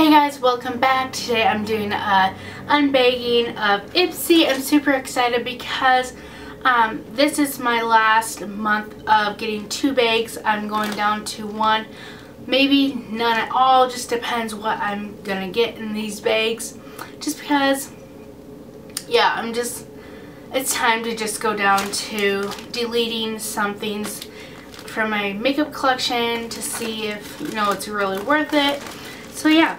Hey guys, welcome back. Today I'm doing a unbagging of Ipsy. I'm super excited because um, this is my last month of getting two bags. I'm going down to one, maybe none at all. Just depends what I'm going to get in these bags. Just because, yeah, I'm just, it's time to just go down to deleting some things from my makeup collection to see if, you know, it's really worth it. So yeah.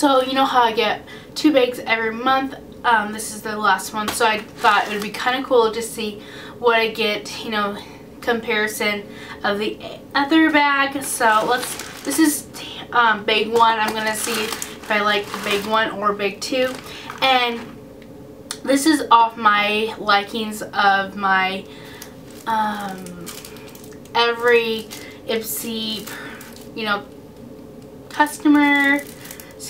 So you know how I get two bags every month. Um, this is the last one, so I thought it would be kind of cool to see what I get, you know, comparison of the other bag. So let's, this is um, bag one. I'm going to see if I like bag one or bag two. And this is off my likings of my um, every Ipsy, you know, customer,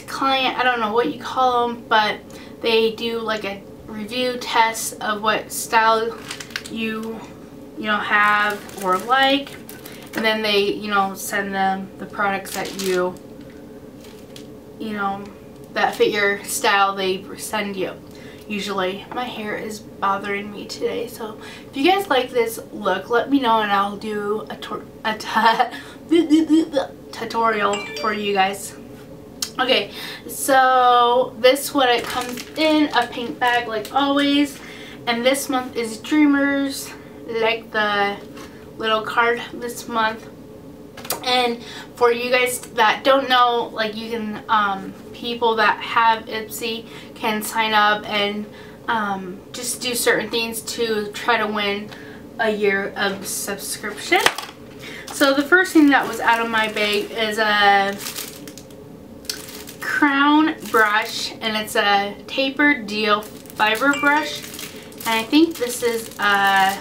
client, I don't know what you call them, but they do like a review test of what style you, you know, have or like. And then they, you know, send them the products that you, you know, that fit your style they send you usually. My hair is bothering me today, so if you guys like this look, let me know and I'll do a, a tutorial for you guys. Okay, so this what it comes in, a pink bag like always. And this month is Dreamers, like the little card this month. And for you guys that don't know, like you can, um, people that have Ipsy can sign up and um, just do certain things to try to win a year of subscription. So the first thing that was out of my bag is a crown brush and it's a tapered duo fiber brush. And I think this is a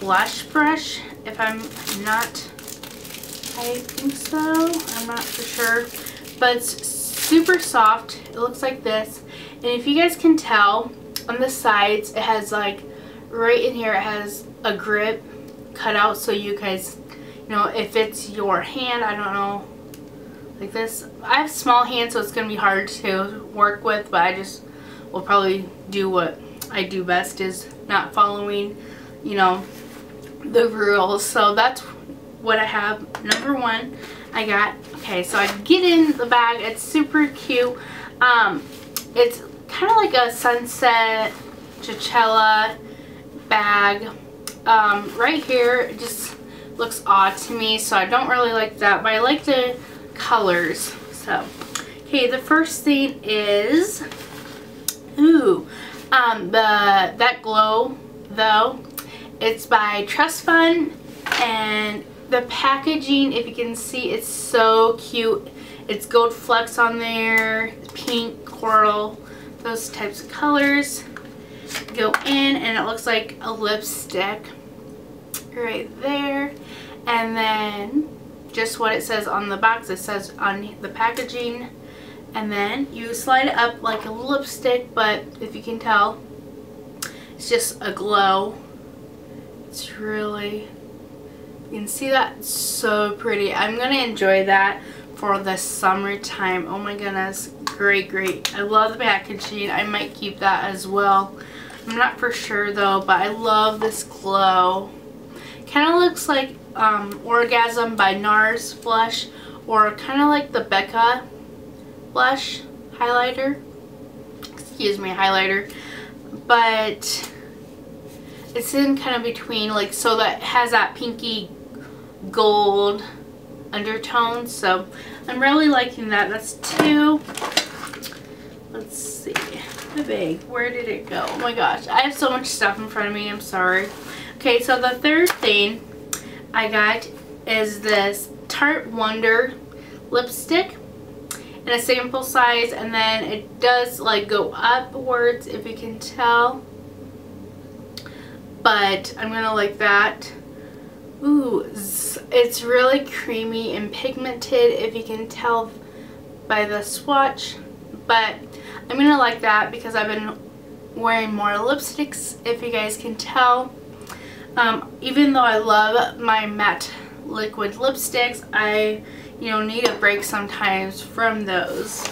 blush brush if I'm not, I think so, I'm not for sure, but it's super soft, it looks like this, and if you guys can tell, on the sides it has like, right in here it has a grip cut out so you guys, you know, if it's your hand, I don't know, like this, I have small hands so it's going to be hard to work with, but I just will probably do what I do best is not following, you know, the rules. So that's what I have. Number one, I got, okay, so I get in the bag. It's super cute. Um, it's kind of like a sunset Coachella bag. Um, right here, it just looks odd to me, so I don't really like that, but I like the colors. So, okay, the first thing is, ooh, um, the that glow, though, it's by Trust Fund and the packaging, if you can see, it's so cute. It's gold flecks on there, pink, coral, those types of colors go in and it looks like a lipstick right there. And then just what it says on the box, it says on the packaging. And then you slide it up like a lipstick, but if you can tell, it's just a glow it's really, you can see that? It's so pretty. I'm going to enjoy that for the summertime. Oh my goodness. Great, great. I love the packaging. I might keep that as well. I'm not for sure though, but I love this glow. Kind of looks like um, Orgasm by NARS blush or kind of like the Becca blush highlighter. Excuse me, highlighter. But it's in kind of between like so that has that pinky gold undertone. So I'm really liking that. That's two. Let's see. The bag where did it go? Oh my gosh. I have so much stuff in front of me. I'm sorry okay so the third thing I got is this Tarte Wonder lipstick in a sample size and then it does like go upwards if you can tell but I'm gonna like that. Ooh, it's really creamy and pigmented if you can tell by the swatch, but I'm gonna like that because I've been wearing more lipsticks if you guys can tell. Um, even though I love my matte liquid lipsticks. I, you know, need a break sometimes from those.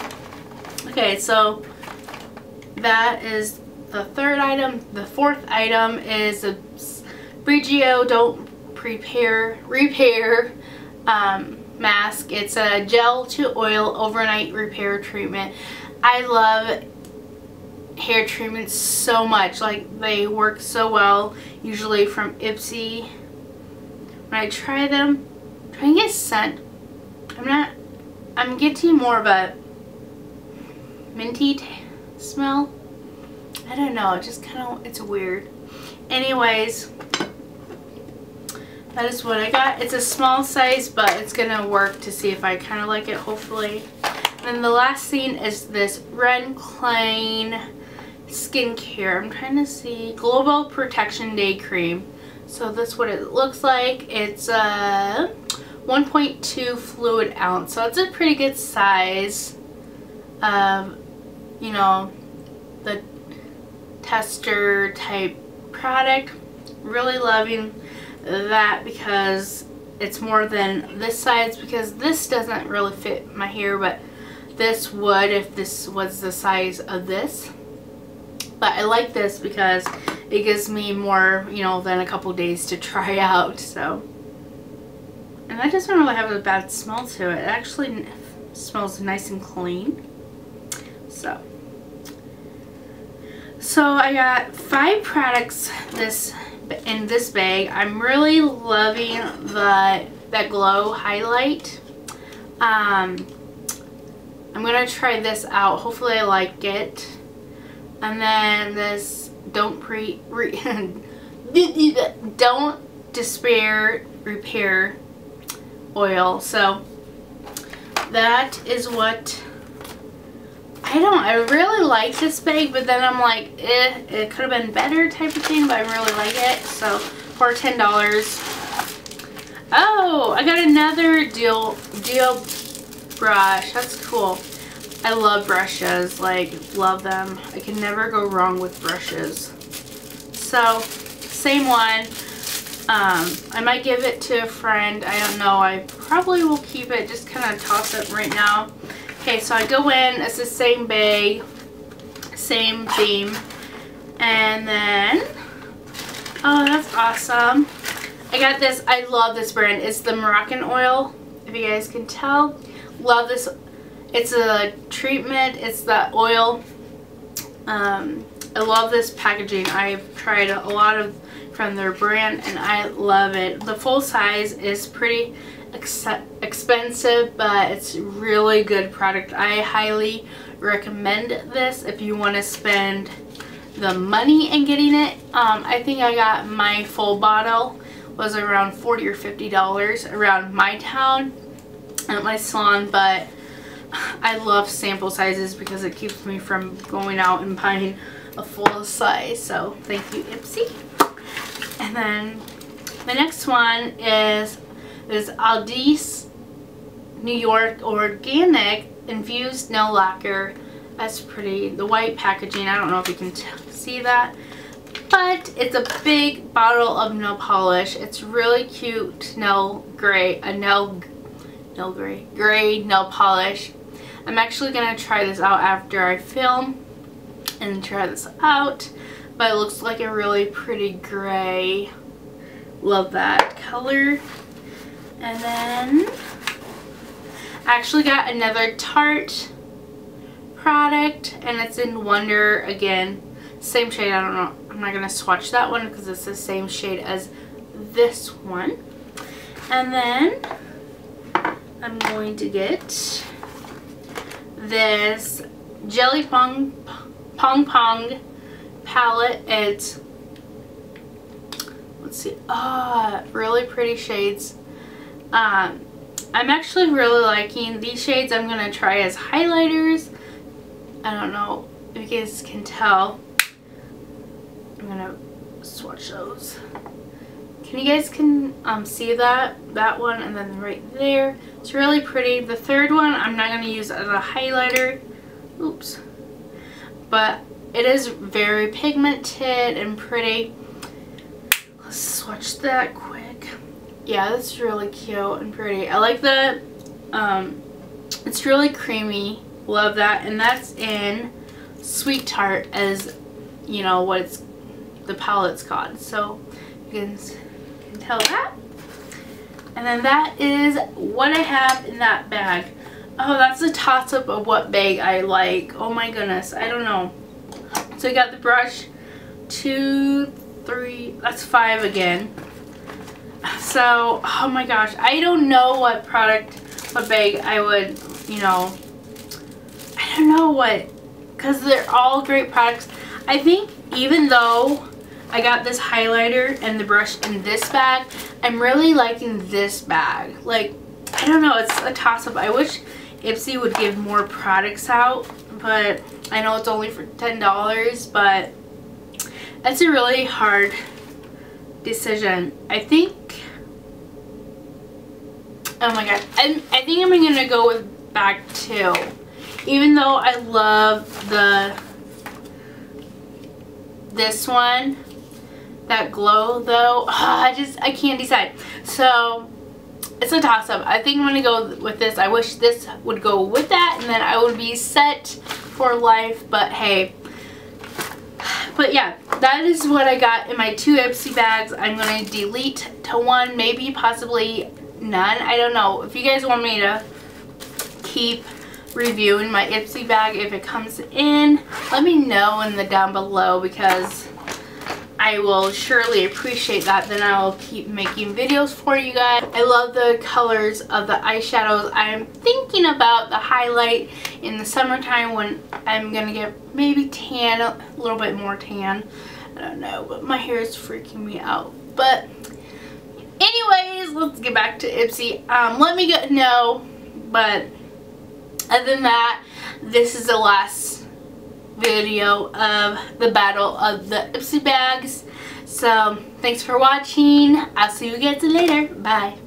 Okay, so that is the third item. The fourth item is a Briogeo Don't Prepare Repair um, mask. It's a gel to oil overnight repair treatment. I love hair treatments so much. Like they work so well, usually from Ipsy. When I try them, try and get scent. I'm not, I'm getting more of a minty smell. I don't know, it just kind of, it's weird. Anyways, that is what I got. It's a small size, but it's going to work to see if I kind of like it, hopefully. And the last thing is this Ren Clean skincare. I'm trying to see. Global Protection Day Cream. So that's what it looks like. It's a uh, 1.2 fluid ounce. So it's a pretty good size of, you know, the tester type product. Really loving that because it's more than this size because this doesn't really fit my hair but this would if this was the size of this but I like this because it gives me more you know than a couple days to try out so and that doesn't really have a bad smell to it it actually smells nice and clean so so I got five products this in this bag. I'm really loving the that glow highlight. Um, I'm going to try this out. Hopefully I like it. And then this don't pre, re, don't despair repair oil. So that is what I don't, I really like this bag, but then I'm like, eh, it could have been better type of thing, but I really like it. So, for $10. Oh, I got another deal, deal brush. That's cool. I love brushes, like, love them. I can never go wrong with brushes. So, same one. Um, I might give it to a friend. I don't know. I probably will keep it, just kind of toss it right now. Okay, so I go in, it's the same bag, same theme. And then, oh, that's awesome. I got this, I love this brand. It's the Moroccanoil. if you guys can tell. Love this. It's a treatment, it's that oil. Um, I love this packaging. I've tried a lot of from their brand and I love it. The full size is pretty ex expensive, but it's really good product. I highly recommend this if you want to spend the money in getting it. Um, I think I got my full bottle was around 40 or 50 dollars around my town at my salon but I love sample sizes because it keeps me from going out and buying a full size so thank you Ipsy and then the next one is this Aldis New York Organic Infused Nail Lacquer. That's pretty. The white packaging, I don't know if you can see that. But it's a big bottle of nail polish. It's really cute nail gray, a nail, nail gray, gray nail polish. I'm actually going to try this out after I film and try this out. But it looks like a really pretty gray. Love that color. And then I actually got another Tarte product and it's in Wonder again. Same shade, I don't know. I'm not going to swatch that one because it's the same shade as this one. And then I'm going to get this Jelly Pong Pong Pong palette. It's, let's see, ah, oh, really pretty shades. Um, I'm actually really liking these shades. I'm going to try as highlighters. I don't know if you guys can tell. I'm going to swatch those. Can you guys can um, see that? That one and then right there. It's really pretty. The third one I'm not going to use as a highlighter. Oops. But it is very pigmented and pretty. Let's swatch that quick. yeah, that's really cute and pretty. I like the, um, it's really creamy. Love that. And that's in Sweet Tart as, you know, what it's, the palette's called. So you can tell that. And then that is what I have in that bag. Oh, that's a toss-up of what bag I like. Oh my goodness. I don't know. So I got the brush. Two, three, that's five again. So, oh my gosh. I don't know what product, what bag I would, you know, I don't know what, because they're all great products. I think even though I got this highlighter and the brush in this bag, I'm really liking this bag. Like, I don't know, it's a toss-up. I wish Ipsy would give more products out, but I know it's only for $10, but that's a really hard decision. I think, oh my god, I, I think I'm going to go with bag two. Even though I love the, this one, that glow though, oh, I just, I can't decide. So, it's a toss-up. I think I'm to go with this. I wish this would go with that and then I would be set for life. But hey. But yeah, that is what I got in my two Ipsy bags. I'm to delete to one, maybe possibly none. I don't know. If you guys want me to keep reviewing my Ipsy bag if it comes in, let me know in the down below because I will surely appreciate that. Then I will keep making videos for you guys. I love the colors of the eyeshadows. I'm thinking about the highlight in the summertime when I'm going to get maybe tan, a little bit more tan. I don't know, but my hair is freaking me out. But anyways, let's get back to Ipsy. Um, let me get, know, but other than that, this is the last video of the battle of the Ipsy bags. So, thanks for watching. I'll see you guys later. Bye.